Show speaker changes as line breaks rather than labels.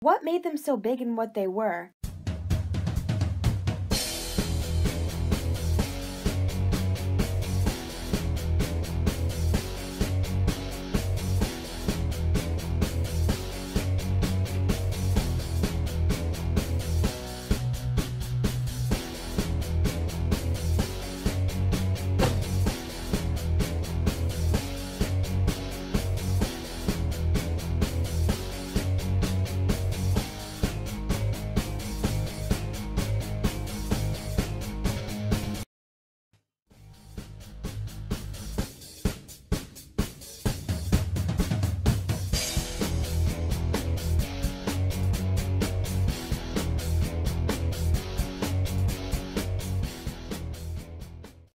What made them so big and what they were,